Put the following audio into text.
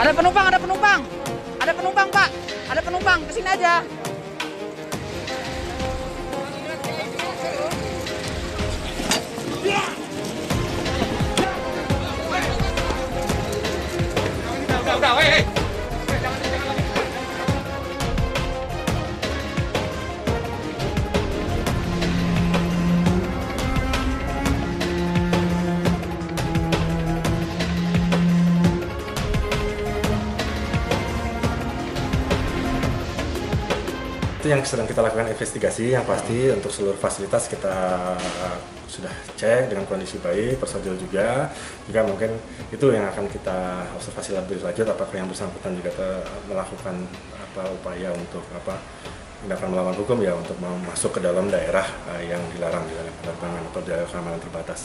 Ada penumpang, ada penumpang. Ada penumpang, Pak. Ada penumpang, ke sini aja. Udah, udah. Itu yang sedang kita lakukan investigasi yang pasti untuk seluruh fasilitas kita sudah cek dengan kondisi baik personil juga juga mungkin itu yang akan kita observasi lebih lanjut apakah yang bersangkutan juga melakukan apa upaya untuk apa tindakan melawan hukum ya untuk masuk ke dalam daerah eh, yang dilarang di dalam penerbangan atau daerah keamanan terbatas.